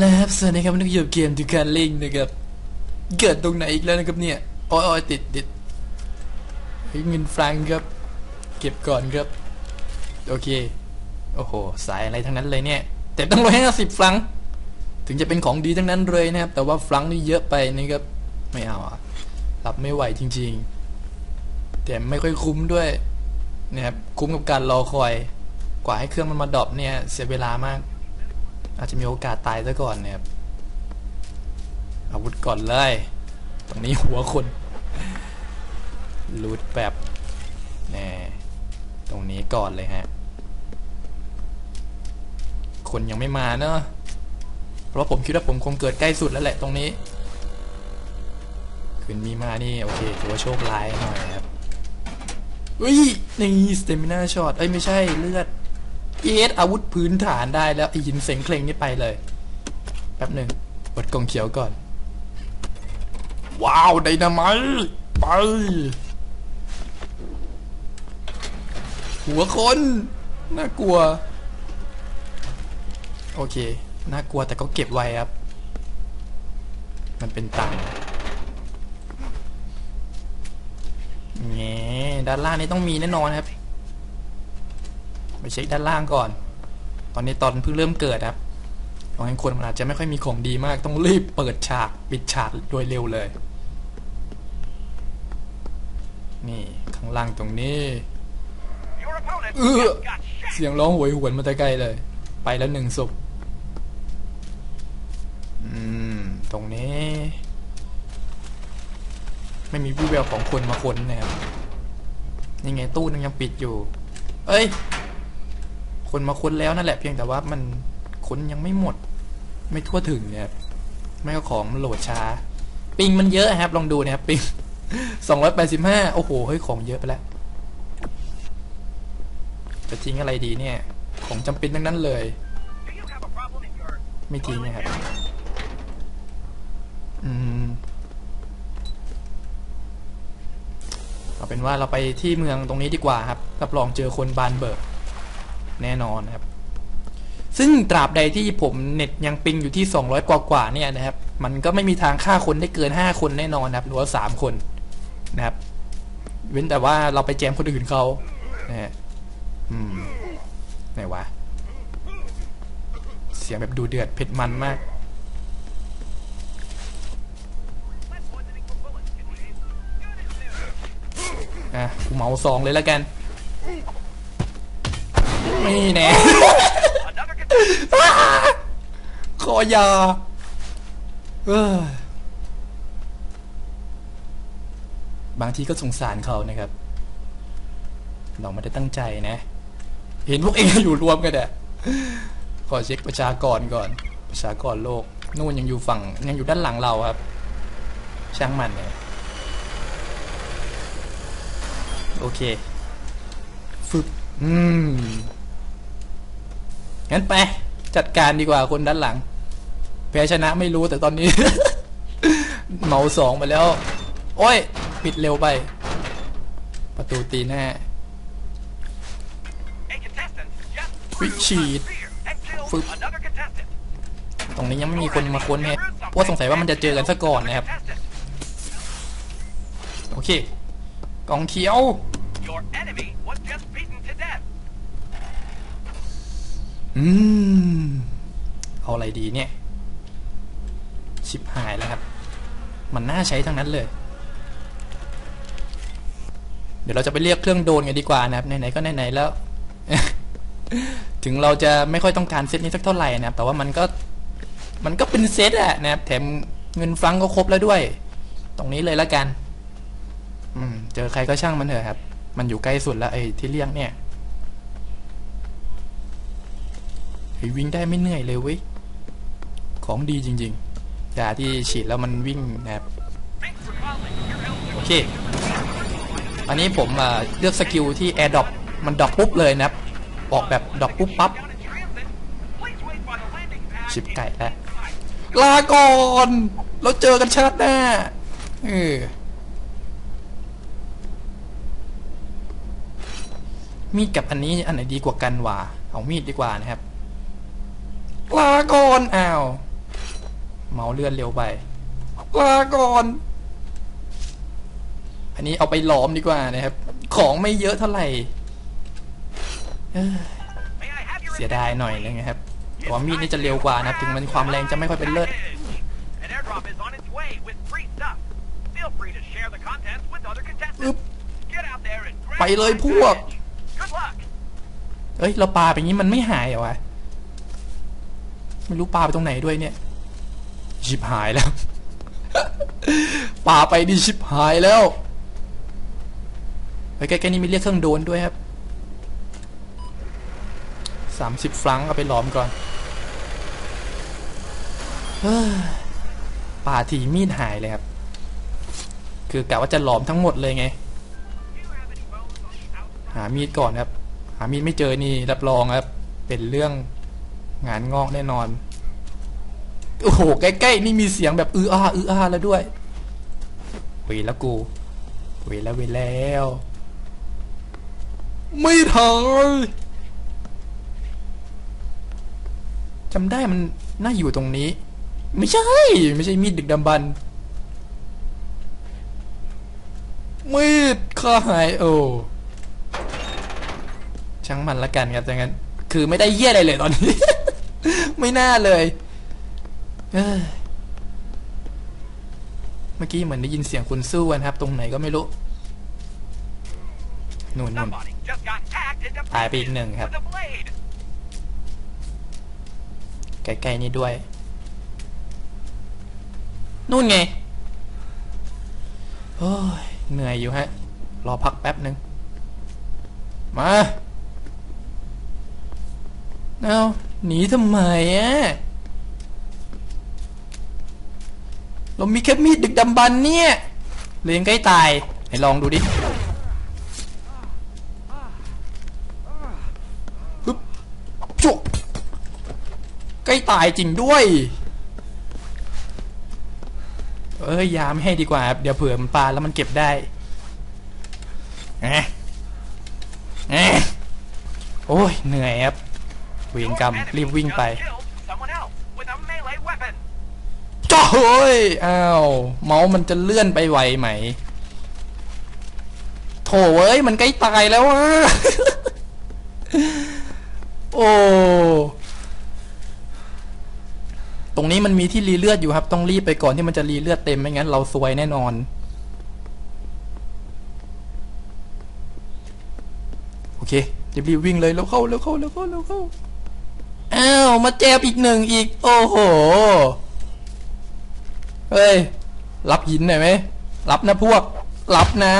แล้วครับสวัสดีครับวันนี้อยู่กับเกมดูการเลิงนะครับ เกิดตรงไหนอีกแล้วนะครับเนี่ยอ้อยติดติดเฮ้เงินฟรังครับ เก็บก่อนครับ โอเค โอ้โห สายอะไรทั้งนั้นเลยเนี่ย แต่ต้องร้อยห้าสิบฟรัง ถึงจะเป็นของดีทั้งนั้นเลยนะครับ แต่ว่าฟรังนี่เยอะไปนะครับ ไม่เอาอะรับไม่ไหวจริง ๆ แต่ไม่ค่อยคุ้มด้วยนะครับ คุ้มกับการรอคอย กว่าให้เครื่องมันมาดรอปเนี่ย เสียเวลามาก อาจจะมีโอกาสตายซะก่อนเนะครับอาวุธก่อนเลย ตรงนี้หัวคนรูดแบบแน่ตรงนี้ก่อนเลยฮะ คนยังไม่มาเนอะเพราะผมคิดว่าผมคงเกิดใกล้สุดแล้วแหละตรงนี้คืนมีมานี่โอเคถือว่าโชคร้ายหน่อยครับอุ้ยนี่ stamina shot เอ้ยไม่ใช่เลือด เอสอาวุธพื้นฐานได้แล้วไอ้หินเสียงเคลงนี่ไปเลย แป๊บหนึ่งงัดกล่องเขียวก่อน ว้าวไดนาไมต์ไป หัวคน น่ากลัว โอเค น่ากลัวแต่ก็เก็บไว้ครับ มันเป็นตังค์แง่ด้านล่างนี้ต้องมีแน่นอนครับ ไปเช็คด้านล่างก่อน ตอนนี้ตอนเพิ่งเริ่มเกิดครับตอนนั้นคนมันอาจจะไม่ค่อยมีของดีมาก ต้องรีบเปิดฉากปิดฉากโดยเร็วเลย นี่ข้างล่างตรงนี้ Your opponent Ugh. just got shot. เสียงร้องโหวยหวนมาแต่ไกลเลย ไปแล้วหนึ่งศพอืม ตรงนี้ ไม่มีวิแววของคนมาคนนะครับยังไงตู้นึงยังปิดอยู่ เอ้ย คนมาค้นแล้วนั่นแหละเพียงแต่ว่ามันค้นยังไม่หมด ไม่ทั่วถึงเนี่ยไม่ก็ของมันโหลดช้า ปิงมันเยอะครับ ลองดูนะครับปิงสองร้อยแปดสิบห้าโอ้โหเฮ้ยของเยอะไปแล้วจะทิ้งอะไรดีเนี่ย ของจำเป็นทั้งนั้นเลย ไม่ทิ้งนะครับอืมเอาเป็นว่าเราไปที่เมืองตรงนี้ดีกว่าครับรับรองเจอคนบานเบิก แน่นอนนะครับ ซึ่งตราบใดที่ผมเน็ตยังปิงอยู่ที่ 200 กว่ากว่าเนี่ยนะครับ มันก็ไม่มีทางฆ่าคนได้เกิน 5 คนแน่นอนนะครับ หรือว่า 3 คนนะครับ เว้นแต่ว่าเราไปแจมคนอื่นเขานะฮะอืมไหนวะ เสียงแบบดูเดือดเผ็ดมันมากอะกูเมาซองเลยแล้วกัน ไม่แน่ขอยาเอ้ยบางทีก็สงสารเขานะครับ เราไม่ได้ตั้งใจนะ เห็นพวกเองอยู่รวมกันอะขอเช็คประชากรก่อน ประชากรโลก นู่นยังอยู่ฝั่งยังอยู่ด้านหลังเราครับ ช่างมันเนี่ยโอเคฝึกอืม งั้นไปจัดการดีกว่าคนด้านหลัง แพ้ชนะไม่รู้แต่ตอนนี้ เหมาสองไปแล้ว โอ้ย ปิดเร็วไป ประตูตีหน้า A contestant just Quick threw sheet. a spear and killed F ึบตรงนี้ยังไม่มีคนมาค้นแฮะเพราะว่าสงสัยว่ามันจะเจอกันซะก่อนนะครับ โอเค กองเขียว อืม เอาอะไรดีเนี่ย ชิบหายแล้วครับ มันน่าใช้ทั้งนั้นเลย เดี๋ยวเราจะไปเรียกเครื่องโดนกันดีกว่านะครับ ไหนๆก็ไหนๆแล้ว ถึงเราจะไม่ค่อยต้องการเซตนี้สักเท่าไหร่นะครับ แต่ว่ามันก็ มันก็เป็นเซตอะนะครับ แถมเงินฟังก์ก็ครบแล้วด้วย ตรงนี้เลยแล้วกัน อืม เจอใครก็ช่างมันเถอะครับ มันอยู่ใกล้สุดแล้วไอ้ที่เรียกเนี่ย เฮ้ยวิ่งได้ไม่เหนื่อยเลยเว้ย ของดีจริงๆยาที่ฉีดแล้วมันวิ่งนะครับ โอเค อันนี้ผมเลือก skill ที่ Air Drop มัน drop ปุ๊บเลยนะครับ ออกแบบ drop ปุ๊บปั๊บชิบไก่แล้วลาก่อนเราเจอกันชาติหน้าเออมีดกับอันนี้อันไหนดีกว่ากันวะเอามีดดีกว่านะครับ ลาก่อนอ้าว เมาเลื่อนเร็วไป ลาก่อน อันนี้เอาไปหลอมดีกว่านะครับ ของไม่เยอะเท่าไหร่เสียดายหน่อยนึงนะครับแต่ว่ามีดนี่จะเร็วกว่านะครับถึงมันความแรงจะไม่ค่อยเป็นเลิศไปเลยพวก เอ้ย เราปาไปงี้มันไม่หายเหรอวะ ไม่รู้ปลาไปตรงไหนด้วยเนี่ย ชิบหายแล้ว ปลาไปดิชิบหายแล้วไปใกล้ๆนี่มีเรียกเครื่องโดนด้วยครับสามสิบฟรังก์เอาไปหลอมก่อนป่าถีมีดหายเลยครับ คือกะว่าจะหลอมทั้งหมดเลยไง หามีดก่อนครับ หามีดไม่เจอนี่รับรองครับ เป็นเรื่อง งานงอกแน่นอน โอ้โห ใกล้ๆ นี่มีเสียงแบบอืออาอืออาแล้วด้วย เวแล้วกู เวแล้วเวแล้ว ไม่ทันจำได้มันน่าอยู่ตรงนี้ ไม่ใช่ ไม่ใช่มีดดึกดำบรรพ์มีดข้าหายโอ้ช่างมันละกันครับดังนั้น คือไม่ได้เยี่ยอะไรเลยตอนนี้ ไม่น่าเลยเมื่อกี้เหมือนได้ยินเสียงคุณสู้กันครับ ตรงไหนก็ไม่รู้นู่นนู่นตายไปอีกหนึ่งครับ ใกล้ๆนี่ด้วย นู่นไงโอ้ยเหนื่อยอยู่ฮะ รอพักแป๊บหนึ่งมา เอา หนีทำไมอะเรามีแค่มีดดึกดำบรรเนี่ยเลยยังใกล้ตายไหนลองดูดิฮึบจุกใกล้ตายจริงด้วย เอ้ยยาไม่ให้ดีกว่า เดี๋ยวเผื่อมันปลาแล้วมันเก็บได้แหมแหมโอ้ยเหนื่อยครับ เวรกรรมรีบวิ่งไป Just killed someone else with a melee weapon. จ้าเฮ้ยอ้าว เมาส์มันจะเลื่อนไปไหวไหม โถเว้ย มันใกล้ตายแล้วอะโอ้ ตรงนี้มันมีที่รีเลือดอยู่ครับ ต้องรีบไปก่อนที่มันจะรีเลือดเต็มไม่งั้นเราซวยแน่นอนโอเครีบๆวิ่งเลยแล้วเข้าแล้วเข้าแล้วเข้าแล้วเข้า อ้าวมาแจบอีกหนึ่งอีก โอ้โห เฮ้ย รับหินหน่อยไหม รับนะพวก รับนะ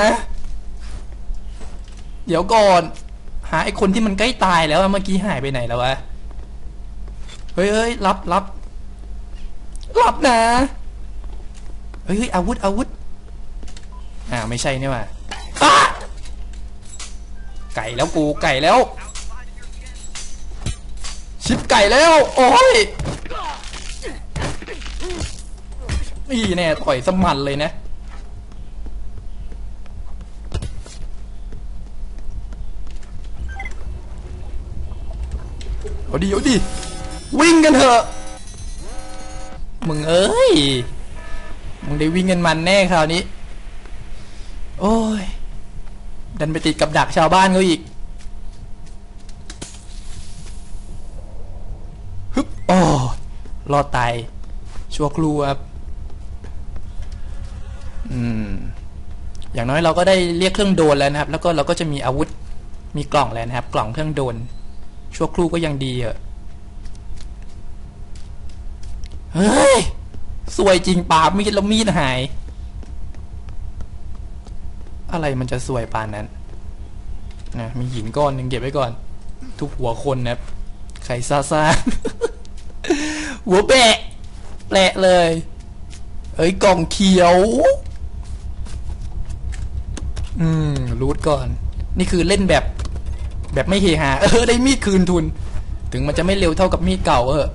เดี๋ยวก่อน หาไอ้คนที่มันใกล้ตายแล้วอะเมื่อกี้หายไปไหนแล้ววะ เฮ้ยเฮ้ยรับรับรับนะ เฮ้ยอาวุธอาวุธ อ่าไม่ใช่นี่ว่าไก่แล้วกูไก่แล้ว ชิปไก่แล้ว โอ้ยนี่แน่ต่อยสมันเลยนะ เอาดิเอาดิ วิ่งกันเถอะ มึงเอ้ย มึงได้วิ่งกันมันแน่คราวนี้ โอ้ย ดันไปติดกับดักชาวบ้านเขาอีก ฮึบโอ้ รอดตาย ชั่วครู่ครับ อืม อย่างน้อยเราก็ได้เรียกเครื่องโดนแล้วนะครับ แล้วก็เราก็จะมีอาวุธ มีกล่องแล้วนะครับ กล่องเครื่องโดน ชั่วครู่ก็ยังดีเอะเฮ้ย สวยจริงปาบมีดแล้วมีดหาย อะไรมันจะสวยปานนั้น นะ มีหินก้อนหนึ่งเก็บไว้ก่อน ทุกหัวคนนะครับ ไข่ซาซา หัวแปะแปะเลยเอ้ยกล่องเขียว อืม รูทก่อน นี่คือเล่นแบบ แบบไม่เฮฮาเออ ได้มีดคืนทุน ถึงมันจะไม่เร็วเท่ากับมีดเก่าเออ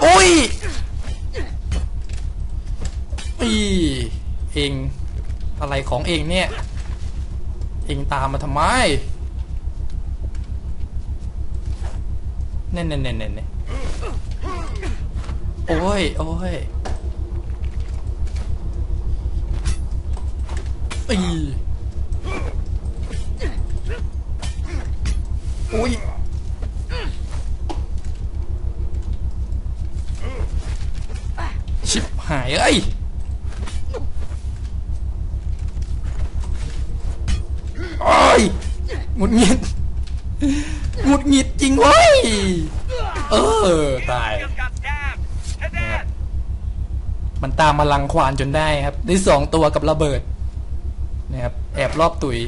โอ้ยอีเองอะไรของเองเนี่ย เองตามมาทำไมเน่เน่เน่เน่เน่ โอ้ย โอ้ยอีอุ้ย ชิบหายเอ้ย โอ้ยหงุดหงิดหงุดหงิดจริงเว้ย เออ ตาย Just got stabbed to death. มันตามมาลังควานจนได้ครับ ได้สองตัวกับระเบิดนะครับ แอบรอบตุย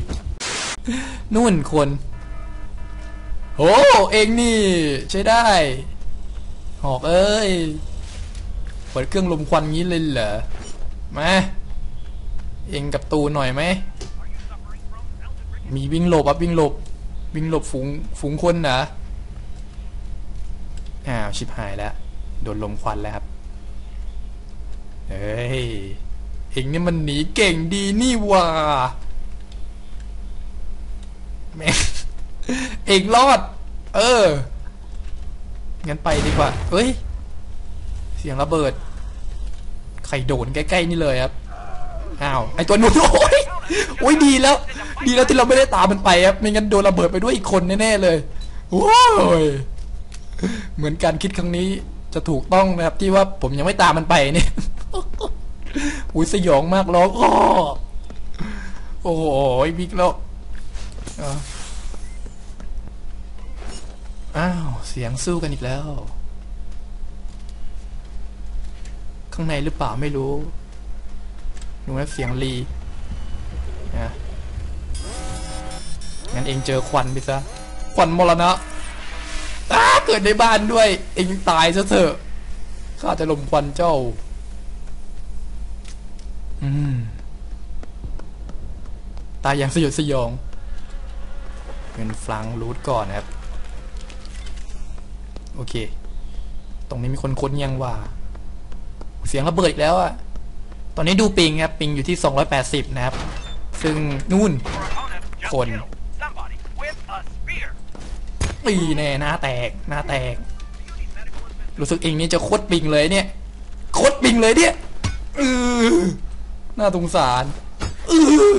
นู่นคนโอ้เองนี่ ใช้ได้ หอกเอ้ยเปิดเครื่องลมควันงี้เลยเหรอมาเองกับตูหน่อยไหมมีวิ่งหลบอะวิ่งหลบ วิ่งหลบฝูงฝูงคนนะอ้าวชิบหายแล้วโดนลมควันแล้วครับ เฮ้ย เองนี่มันหนีเก่งดีนี่ว่าแม่เองรอด เออ งั้นไปดีกว่า เอ้ย เสียงระเบิด ใครโดนใกล้ๆนี่เลยครับ อ้าว ไอตัวนู้นโอ้ยโอ้ยดีแล้ว ดีแล้วที่เราไม่ได้ตามมันไปครับ ไม่งั้นโดนระเบิดไปด้วยอีกคนแน่ๆเลยโอ้ย เหมือนการคิดครั้งนี้จะถูกต้องนะครับที่ว่าผมยังไม่ตามมันไปเนี่ย อุ้ยสยองมากร้องอ้อโอ้โหบิ๊กล้วอะอ้าว เสียงสู้กันอีกแล้ว ข้างในหรือเปล่าไม่รู้ดูนะเสียงรีนะงั้นเองเจอควันไปซะ ควันมรณะอ้าเกิดในบ้านด้วย เองตายซะเถอะ ข้าจะลมควันเจ้า อืม ตายอย่างสยดสยอง เงินฟลังรูทก่อนนะครับ โอเค ตรงนี้มีคนค้นยังว่า เสียงระเบิดอีกแล้วอะตอนนี้ดูปิงครับ ปิงอยู่ที่ 280 นะครับ ซึ่งนู่น Your opponent just Con. killed somebody with a spear. ปีแน่หน้าแตกหน้าแตก You need medical assistance. รู้สึกเองนี่จะโคตรปิงเลยเนี่ยโคตรปิงเลยเนี่ยเออน่าสงสารเออ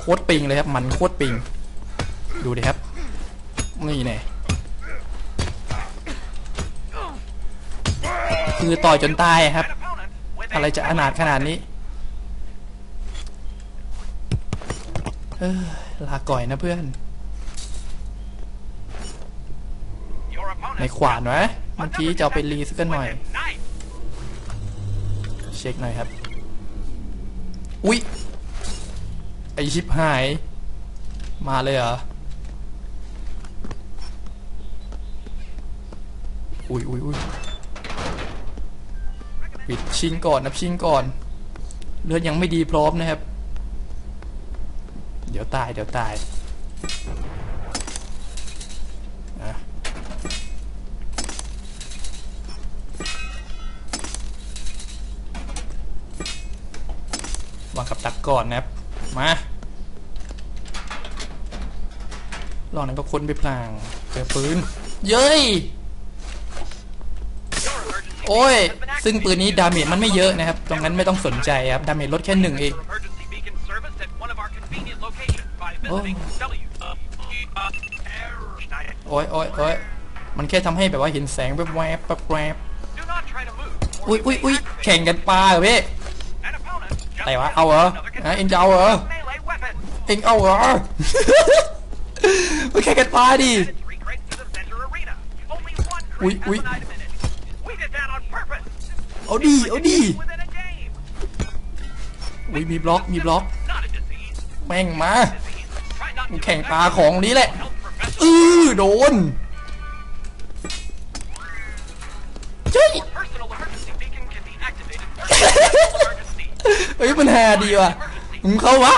โคตรปิงเลยครับ มันโคตรปิง ดูดิครับ นี่แน่คือต่อยจนตายครับ อะไรจะอนาถขนาดนี้เออลาก่อยนะเพื่อน ในขวานวะเมื่อกี้จะเอาไปรีสักกันหน่อย เช็คหน่อยครับ อุ๊ย อชิปหาย มาเลยเหรอ อุ๊ยอุ๊ยอุ๊ยปิดชิงก่อนนะชิงก่อน เลือดยังไม่ดีพร้อมนะครับ เดี๋ยวตายเดี๋ยวตายวางกับดักก่อนนะครับ มา ล อกนั้นก็ค้นไปพลางเจอปืน เย้ย โอ้ย ซึ่งปืนนี้ damage มันไม่เยอะนะครับ ตรงนั้นไม่ต้องสนใจครับ damage ลดแค่หนึ่งเองโอ้ยโอ้ยโอ้ยมันแค่ทำให้แบบว่าเห็นแสงแวบแวบแวบแวบอุ้ยอุ้ยอุ้ยแข่งกันปลาเหรอพี่อะไรวะ เอาเหรอเอ็งจะเอาเหรอ เอ็งเอาเหรอ มึงแข่งกันปลาดิ อุ้ยอุ้ยเอาดีเอาดีอุ้ยมีบล็อกมีบล็อก แม่งมามึงแข่งปลาของนี้แหละ อื้อโดนเฮ้ยเฮ้ยมันแฮดีว่ะ มึงเข้าวะ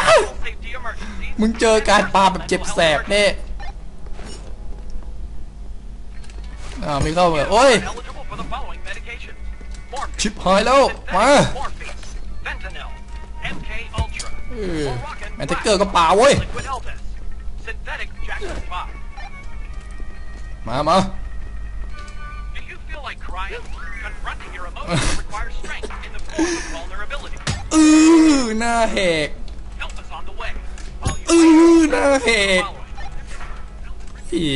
มึงเจอการปลาแบบเจ็บแสบเนี่ย อ่าวไม่เข้าเลยโอ้ย Eligible for the following medications. Morphine. ชิบหายแล้ว มา Synthetic morphine. Fentanyl. MK Ultra. เออ Moroccan แมนเทคเกอร์ก็ป่าเว้ย Liquid Elvis. Synthetic Jackson 5. มามา Do you Ryan. Confronting your emotions requires strength in the form of vulnerability. อือหน้าแหก Help us on the way. While you อือ wait, หน้าแหก following. อี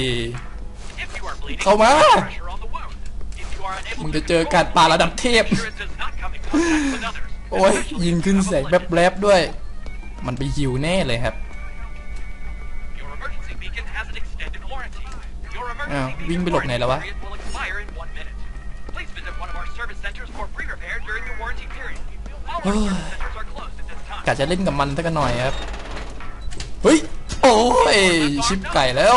เข้ามา pressure on the wound. If you are unable มึง to จะเจอ control การ the ปา wound, ระดับเทพ make sure it does not come in contact with others. โอ้ย especially ยิงขึ้น if you แส have ง a แบ blade. บแลบๆด้วย มันไปหิวแน่เลยครับ Your emergency beacon has an extended warranty. Your อ้าว emergency วิ่ง beacon ไปหลบไหนแล้ววะ warranty period will expire in one minute. Please visit one of our service centers for free repair during the warranty period. All our service centers are closed at this time. กะจะเล่นกับมันสักหน่อยครับ เฮ้ย โอ้ย ชิปไก่แล้ว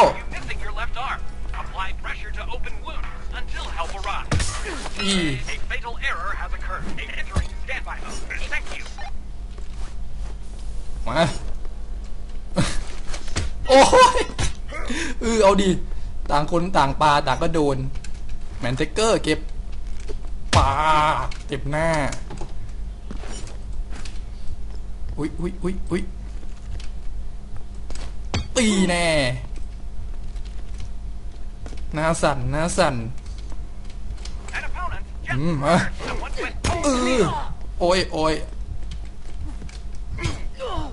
you. มา โอ้ยเออเอาดิต่างคนต่างปลาต่างก็โดน แมนเทเกอร์เก็บปลาเก็บหน้า อุ้ยอุ้ยอุ้ยอุ้ยตีแน่หน้าสั่นหน้าสั่น An opponent just Mm, ah. murdered someone with เออโอ้ยโอ้ย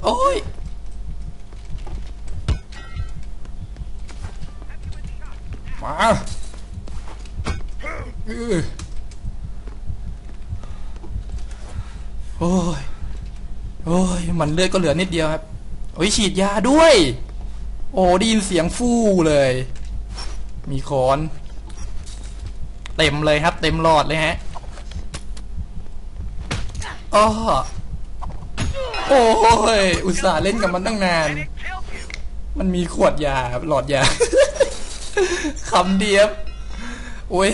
โอ้ยมาเออโอ้ย โอ้ย มันเลือดก็เหลือนิดเดียวครับ โอ้ยฉีดยาด้วย โอ้ได้ยินเสียงฟู่เลย มีคอน เต็มเลยครับ เต็มหลอดเลยฮะอ้อโอ้ย อุตส่าห์เล่นกับมันตั้งนาน มันมีขวดยาครับหลอดยา คำเดียบโอ้ย